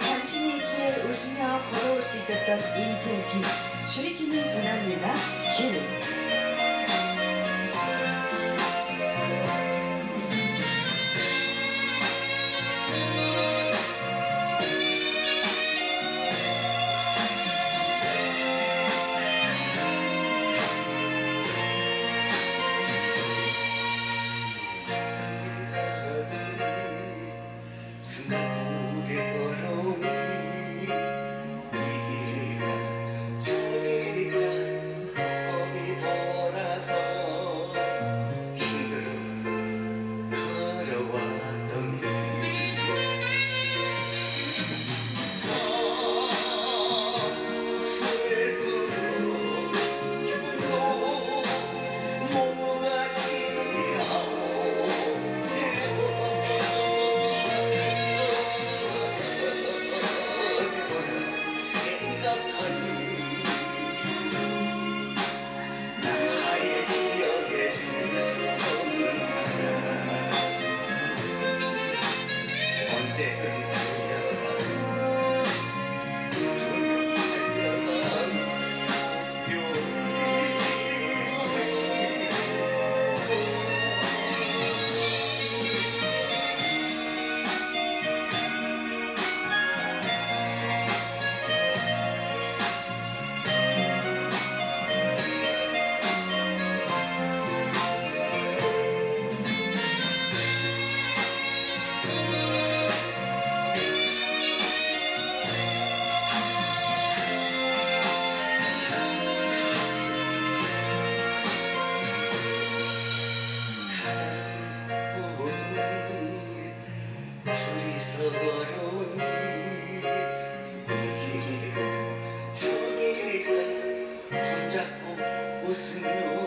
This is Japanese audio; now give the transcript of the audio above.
당신에게 웃으며 걸어올 수 있었던 인생길 주리킴이 전합니다. 길 o Senhor.